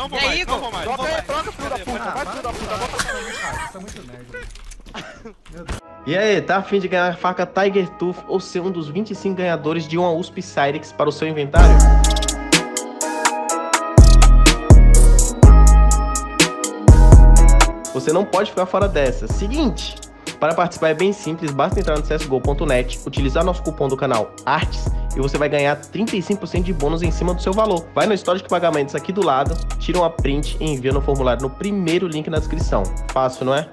não vou E aí, mais, não vou mais. Troca aí, troca, filho da puta. Vai, filho da puta. Bota pra mim. Isso é muito. Meu Deus. E aí, tá afim de ganhar a faca Tiger Tooth ou ser um dos 25 ganhadores de uma USP Cyrex para o seu inventário? Você não pode ficar fora dessa. Seguinte, para participar é bem simples, basta entrar no csgo.net, utilizar nosso cupom do canal ARTS e você vai ganhar 35% de bônus em cima do seu valor. Vai no histórico de pagamentos aqui do lado, tira uma print e envia no formulário no primeiro link na descrição. Fácil, não é?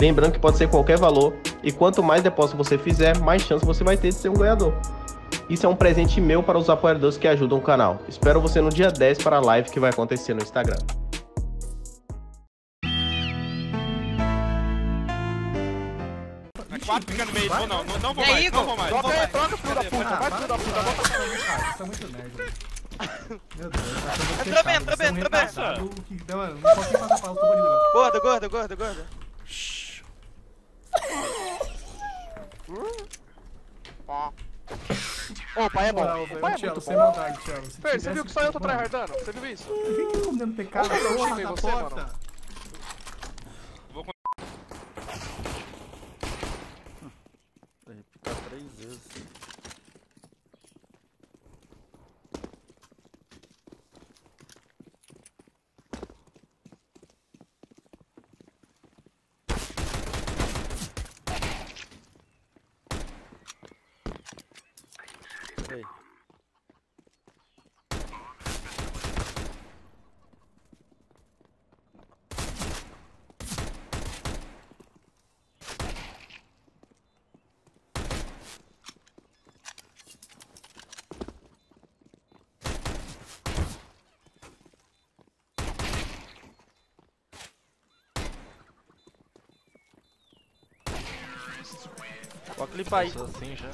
Lembrando que pode ser qualquer valor, e quanto mais depósito você fizer, mais chance você vai ter de ser um ganhador. Isso é um presente meu para os apoiadores que ajudam o canal. Espero você no dia 10 para a live que vai acontecer no Instagram. Quatro fica no meio. Vou não, não, não vou aí, mais, não vou mais. não Troca aí, troca, filho da puta. Vai, filho da puta. Bota pra mim. Cara, isso é muito nerd. Meu Deus, Entrou bem, um bem, entrou bem. que- Não, pode passar. Gorda, gorda, gorda, gorda. Ô, o pai é bom. Moral, O velho, pai é muito bom. maldade, Fer, você viu que só eu tô tryhardando? Você viu isso? Vem aqui comendo pecado, eu na você, mano. Pode clipar aí. Assim já.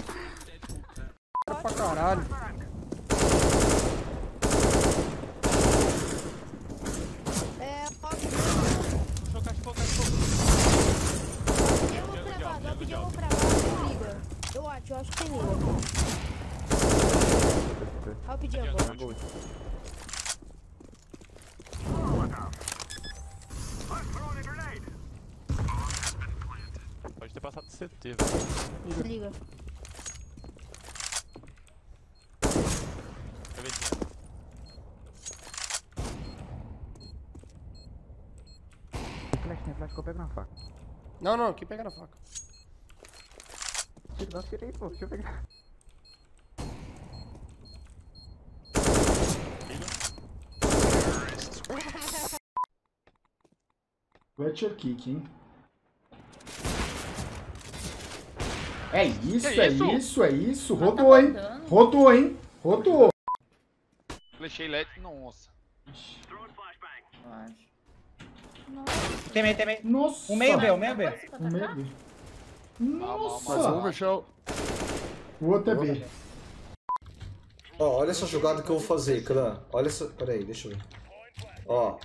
Pra caralho. É, Show, cachorro, cachorro. eu vou pra lá, eu pedi eu vou pra lá, tem liga. Eu acho, eu acho que tem liga. Ah, eu pedi agora. Passado do CT, velho. Liga. Dinheiro? Flash, tem flash que eu pego na faca. Não, não, aqui pega na faca. Tira, tira aí, pô. Deixa eu pegar. Your kick, hein? É isso, Que é isso? isso, é isso. Rodou, hein? Rodou, hein? Rodou. Flechei LED. Nossa. Tem meio, tem meio. Nossa. Um meio B, um meio B. Um meio B. Nossa. Nossa. O outro é B. Ó, olha essa jogada que eu vou fazer, clã. Olha essa. Pera aí, deixa eu ver. Ó.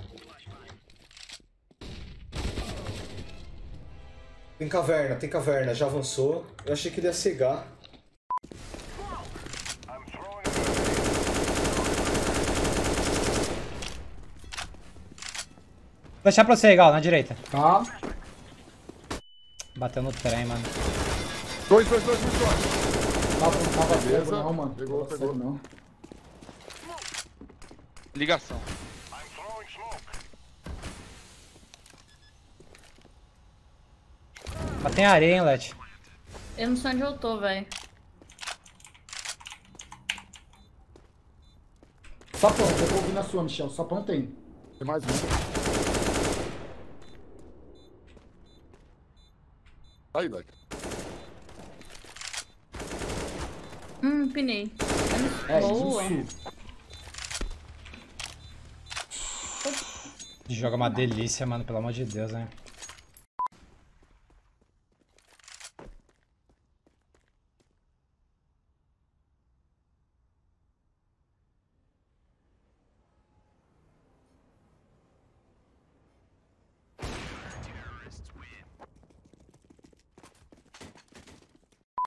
Tem caverna, tem caverna, já avançou. Eu achei que ele ia cegar. Vou deixar pra você, Gal, na direita. Tá. Bateu no trem, mano. Dois, dois, dois, dois, dois. Tava, tava cego não, mano. Pegou, pegou. Não. Ligação. Mas tem areia, hein, Let. Eu não sei onde eu tô, velho. Sapão, eu vou ouvir na sua, Michel. Sapão tem. Tem mais um. Aí, Leque. Hum, pinei. É Boa. isso. Esse jogo é uma delícia, mano, pelo amor de Deus, né?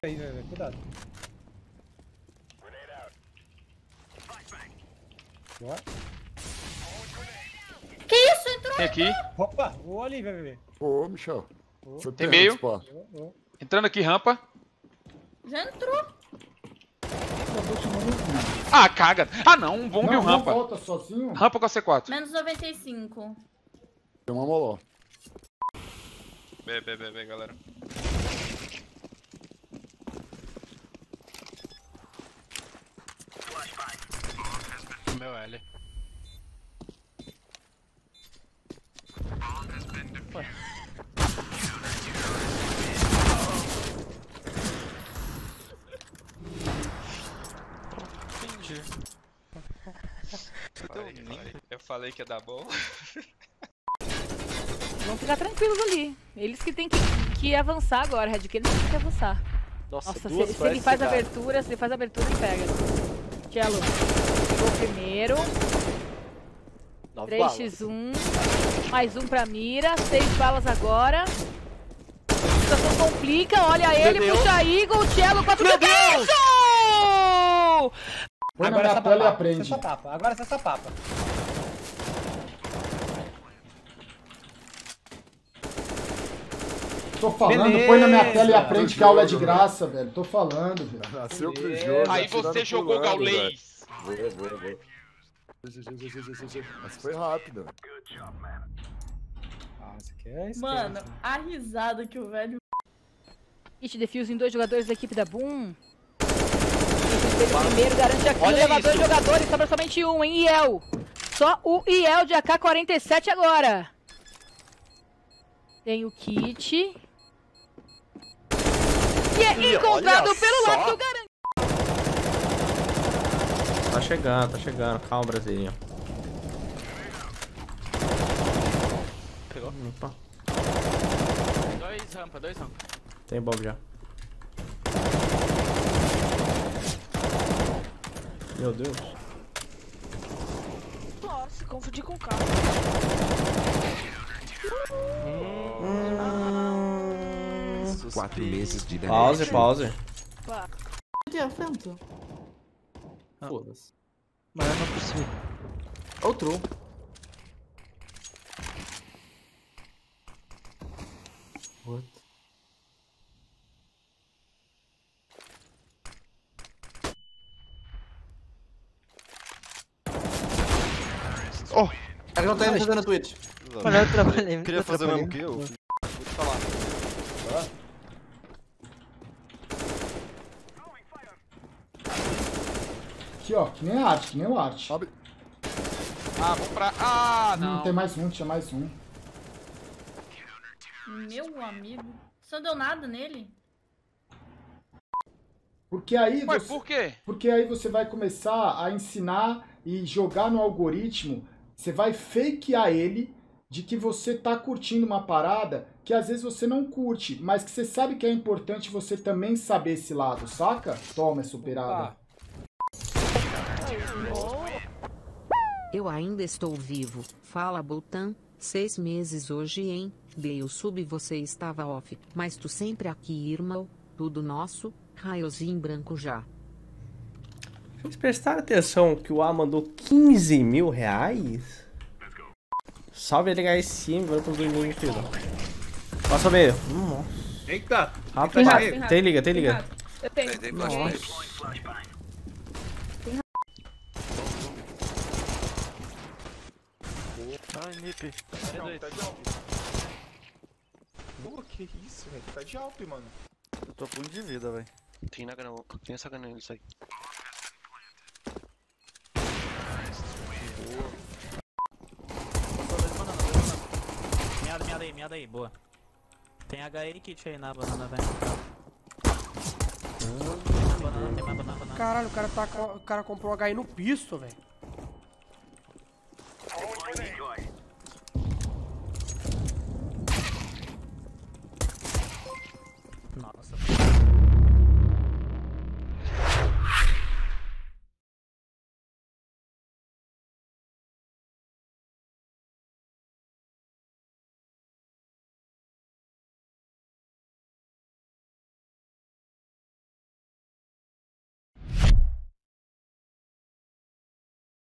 Aí, velho, cuidado. Boa. Tem aqui. Opa, o Olivia, bebê. Ô, Michel. Foi Tem meio. pô. Entrando aqui, rampa. Já entrou. Ah, caga. Ah, não. Um bombe e um rampa. volta sozinho. Rampa com a C4. Menos 95. Tem uma moló. B, B, B, B, galera. Entendi. Eu falei que ia dar bom. Vão ficar tranquilos ali. Eles que têm que, que avançar agora, Red Key, eles têm que avançar. Nossa, Nossa, se, duas se ele faz cara. abertura, se ele faz abertura, ele pega. Cello. Pegou o primeiro. Nove balas. 3x1. Mais um pra mira. Seis balas agora. A situação complica. Olha ele, Deus. puxa Eagle. Cello, 4 Meu mil. Deus! Põe na Agora minha essa tela e aprende. Essa papa. Agora essa papa. Tô falando, Beleza. põe na minha tela e aprende que a aula é de graça, velho. Tô falando, velho. Nasceu pro jogo. Aí você jogou gaulês. Vou, vou, vou. Mas foi rápido. Ah, isso aqui é Mano, a risada que o velho. Hit defuse em dois jogadores da equipe da Boom. Ele primeiro garante aqui, Olha leva dois isso. jogadores, sobra somente um, hein? Iel. Só o Iel de AK-47 agora. Tem o kit. E é E encontrado olha pelo lado do garante. Tá chegando, tá chegando. Calma, Brasilinho. Pegou. Opa, Dois rampa, dois rampa. tem Bob já. Meu Deus. Nossa, confundi com o carro. Quatro meses de Pause, pause. Foda-se. Mas eu não preciso. Outro. Oh! Cara, não tá indo fazer na Twitch. Mano, eu trabalhei. Queria eu fazer o mesmo que eu. Vou te falar. Aqui, ó, que nem a arte, que nem o arte. Abre. Ah, vamos pra. Ah, Hum, não. tem mais um, tinha mais um. Meu amigo. Você não deu nada nele? Porque aí Ué, você... por quê? Porque aí você vai começar a ensinar e jogar no algoritmo, você vai fakear ele de que você tá curtindo uma parada que às vezes você não curte, mas que você sabe que é importante você também saber esse lado, saca? Toma essa operada. Eu ainda estou vivo. Fala, Botan. Seis meses hoje, hein? Dei o sub você estava off. Mas tu sempre aqui, irmão. Tudo nosso. Raiozinho branco já. Vocês prestaram atenção que o A mandou 15 mil reais? Salve LHSM, vamos pros inimigos, filho. Passa B. Hum, Nossa. Eita! Rápido, Tem rápido. rápido, Tem liga, tem Tem liga. rápido. Eu tenho. Nossa. Ai, Nip. Pô, que isso, velho? Tá de Alp, mano. Eu tô com um de vida, velho. Tem na gana, tem essa gana nisso aí. Meada aí, boa. Tem HE kit aí na banana, velho. Caralho, o cara, tá, o cara comprou HI no pisto, velho.